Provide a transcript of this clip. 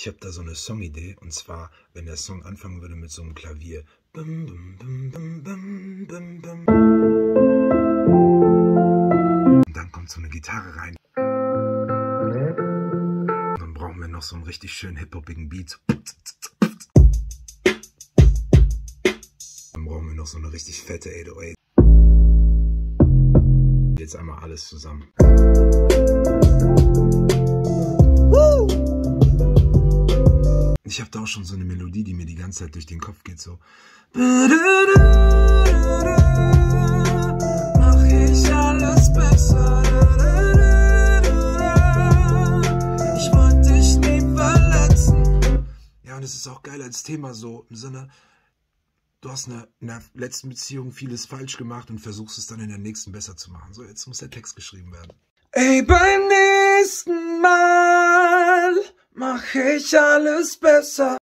Ich habe da so eine Songidee und zwar, wenn der Song anfangen würde mit so einem Klavier. Bum, bum, bum. Und dann kommt so eine Gitarre rein. Und dann brauchen wir noch so einen richtig schönen hip-hopigen Beat. Dann brauchen wir noch so eine richtig fette 808. Jetzt einmal alles zusammen. Ich habe da auch schon so eine Melodie, die mir die ganze Zeit durch den Kopf geht, so. Mach ich alles besser. Ich wollte dich nie verletzen. Ja, und es ist auch geil als Thema so im Sinne, du hast in der letzten Beziehung vieles falsch gemacht und versuchst es dann in der nächsten besser zu machen. So, jetzt muss der Text geschrieben werden. Ey, beim nächsten Mal mach ich alles besser.